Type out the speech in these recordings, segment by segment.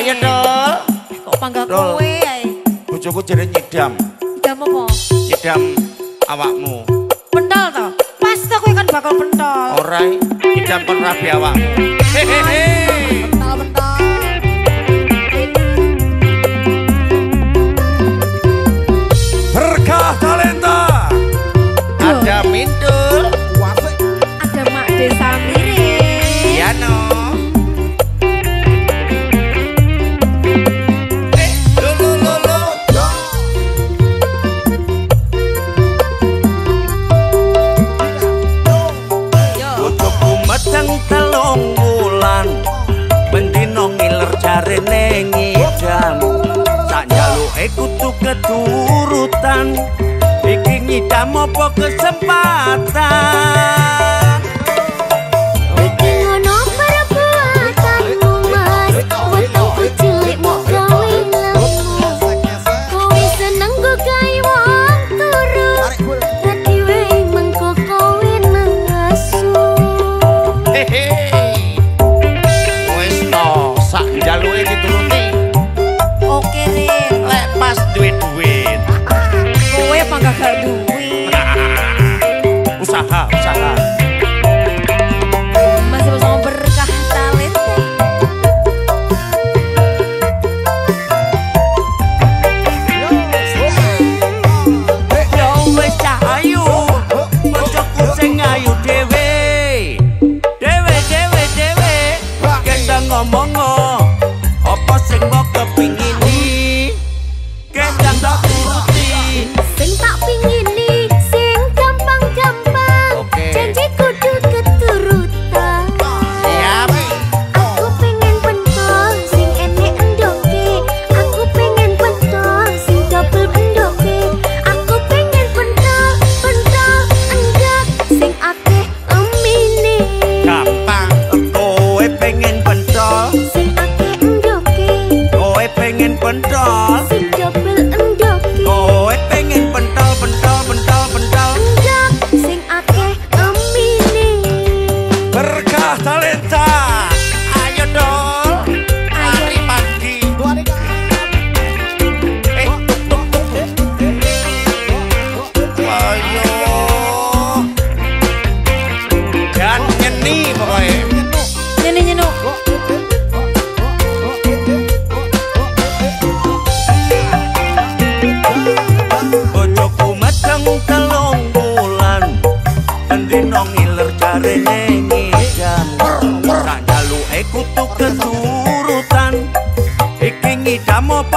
ayo dol kok panggah kowe ae. bojoku jare nyidam. Nyidam apa? nyidam awakmu. Pentol to? pas to kowe kan bakal pentol. Ora, nyidam kon rabi awak. Hehehe Ada Mindul, ada Mak Desa. kutu keturutan Iki ngidam opo kesempatan?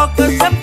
the kesempatan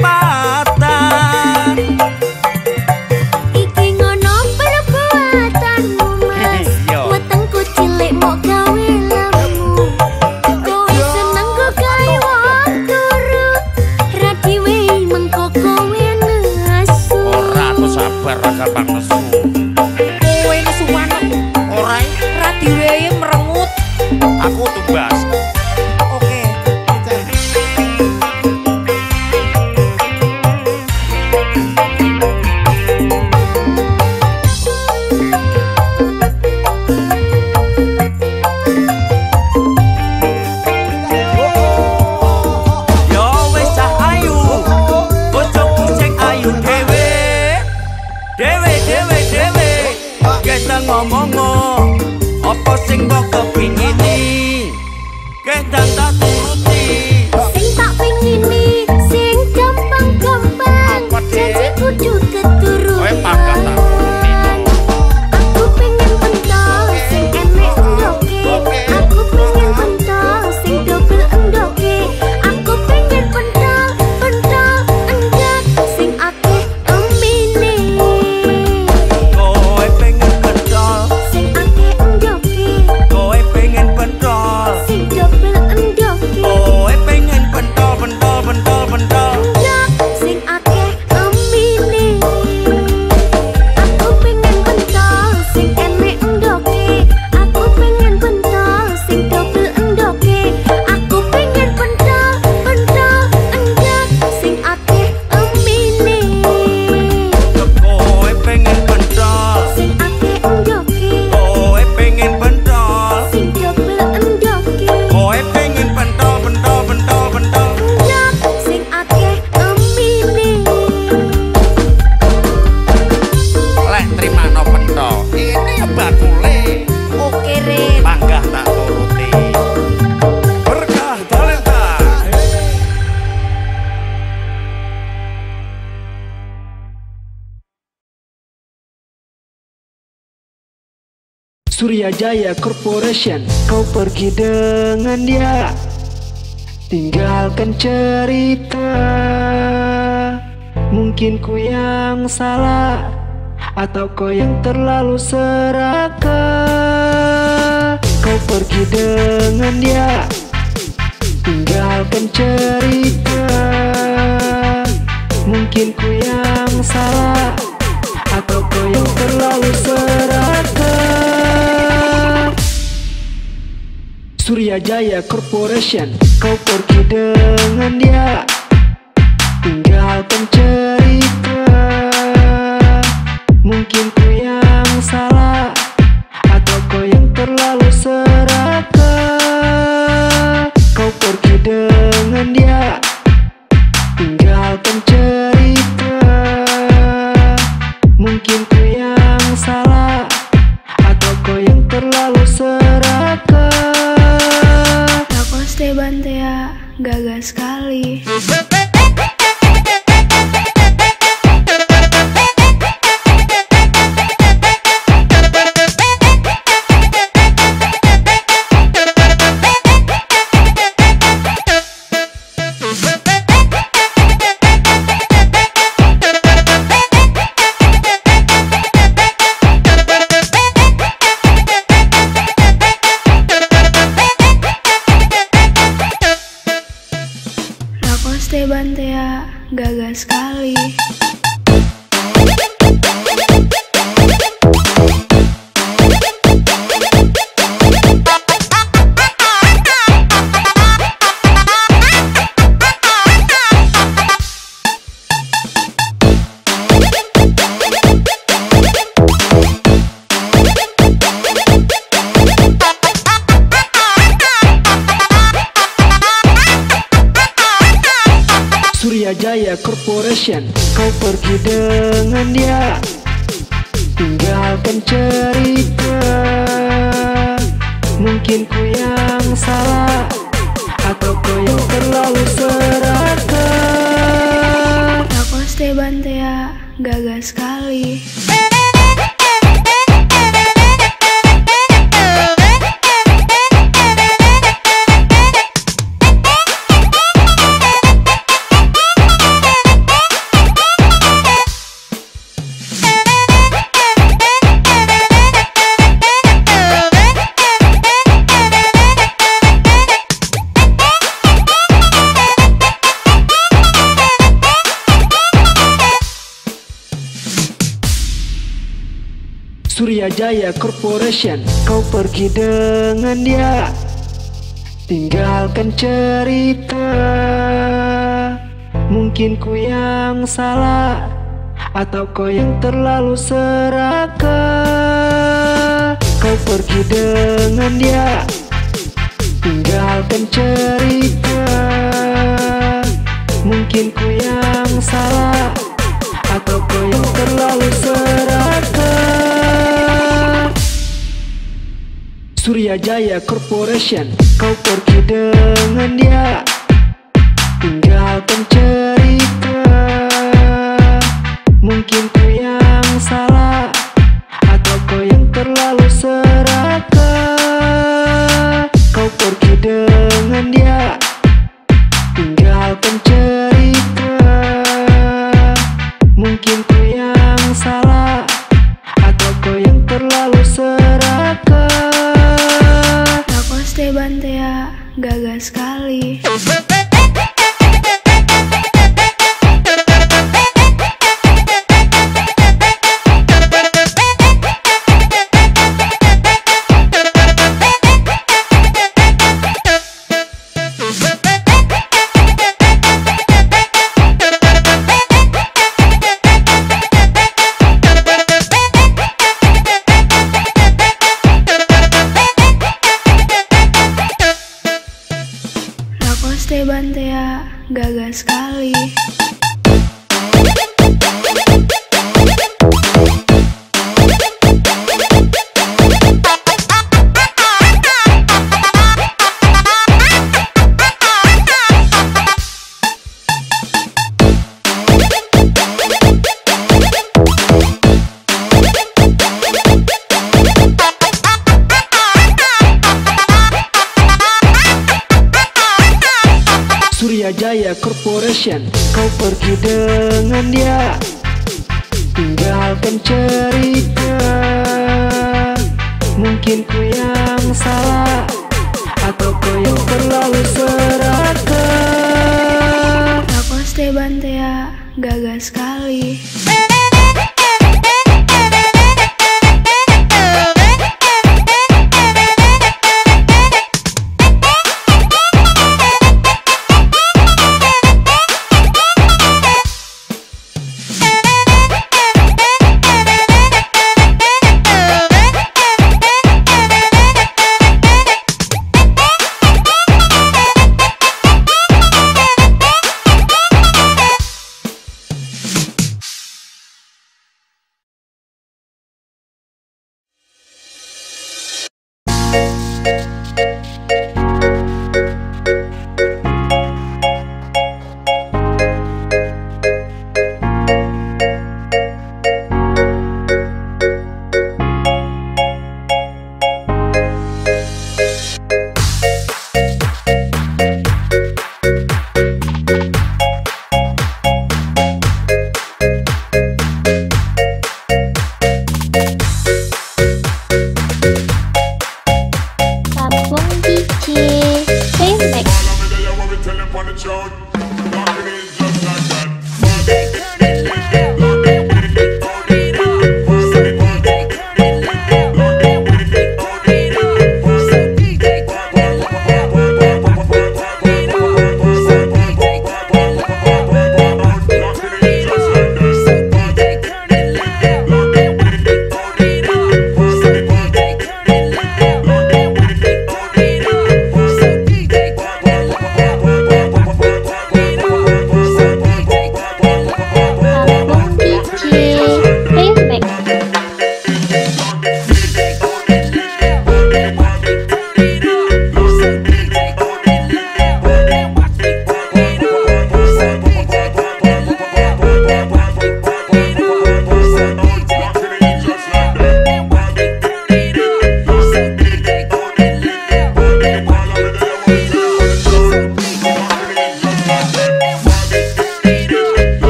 Surya Jaya Corporation. Kau pergi dengan dia. Tinggalkan cerita. Mungkin ku yang salah Atau kau yang terlalu serakah Kau pergi dengan dia. Tinggalkan cerita. Mungkin ku yang salah Atau kau yang terlalu serakah Surya Jaya Corporation. Kau pergi dengan dia. Tinggalkan cerita Mungkin ku yang salah. Atau kau yang terlalu serakah Kau pergi dengan dia. Tinggalkan cerita Mungkin ku yang you. Jaya Corporation. Kau pergi dengan dia. Tinggalkan cerita. Mungkin ku yang salah Atau kau yang terlalu serakah Kau pergi dengan dia. Tinggalkan cerita. Mungkin ku yang salah Atau kau yang terlalu serakah Surya Jaya Corporation. Kau pergi dengan dia. Tinggalkan cerita sekali.